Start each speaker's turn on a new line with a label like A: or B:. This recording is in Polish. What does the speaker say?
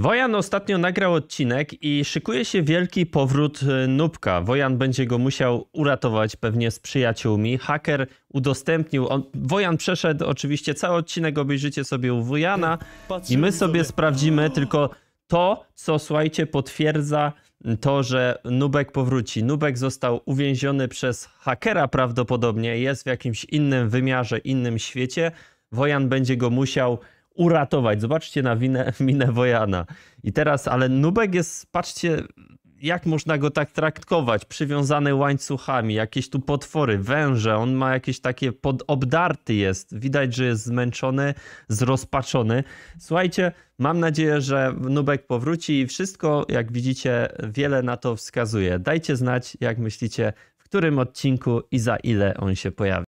A: Wojan ostatnio nagrał odcinek i szykuje się wielki powrót y, Nubka. Wojan będzie go musiał uratować pewnie z przyjaciółmi. Haker udostępnił, on, Wojan przeszedł oczywiście cały odcinek, obejrzycie sobie u Wojana i my sobie sprawdzimy tylko to, co słuchajcie, potwierdza to, że Nubek powróci. Nubek został uwięziony przez hakera prawdopodobnie, jest w jakimś innym wymiarze, innym świecie. Wojan będzie go musiał uratować. Zobaczcie na winę, minę Wojana. I teraz, ale Nubek jest, patrzcie, jak można go tak traktować, przywiązany łańcuchami, jakieś tu potwory, węże, on ma jakieś takie pod, obdarty jest, widać, że jest zmęczony, zrozpaczony. Słuchajcie, mam nadzieję, że Nubek powróci i wszystko, jak widzicie, wiele na to wskazuje. Dajcie znać, jak myślicie, w którym odcinku i za ile on się pojawi.